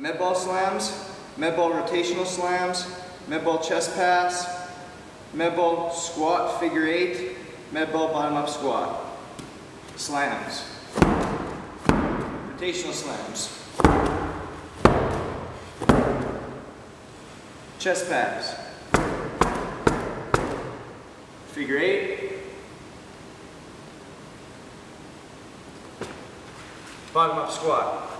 med ball slams, med ball rotational slams, med ball chest pass, med ball squat figure eight, med ball bottom up squat. Slams. Rotational slams. Chest pass. Figure eight. Bottom up squat.